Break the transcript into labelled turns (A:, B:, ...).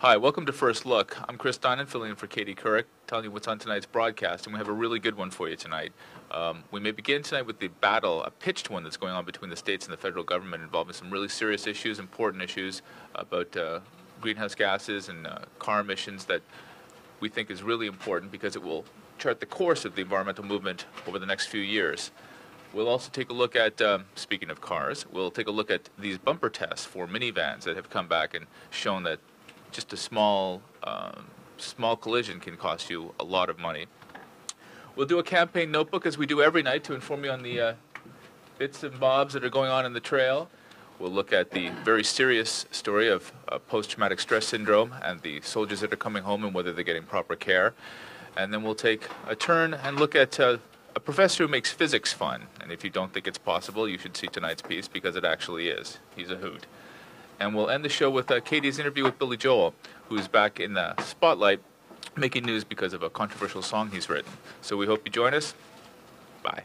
A: Hi, welcome to First Look. I'm Chris Dinan, filling in for Katie Couric, telling you what's on tonight's broadcast, and we have a really good one for you tonight. Um, we may begin tonight with the battle, a pitched one that's going on between the states and the federal government involving some really serious issues, important issues about uh, greenhouse gases and uh, car emissions that we think is really important because it will chart the course of the environmental movement over the next few years. We'll also take a look at, um, speaking of cars, we'll take a look at these bumper tests for minivans that have come back and shown that just a small, um, small collision can cost you a lot of money. We'll do a campaign notebook as we do every night to inform you on the uh, bits and bobs that are going on in the trail. We'll look at the very serious story of uh, post traumatic stress syndrome and the soldiers that are coming home and whether they're getting proper care. And then we'll take a turn and look at uh, a professor who makes physics fun. And if you don't think it's possible, you should see tonight's piece because it actually is. He's a hoot. And we'll end the show with uh, Katie's interview with Billy Joel, who's back in the spotlight making news because of a controversial song he's written. So we hope you join us. Bye.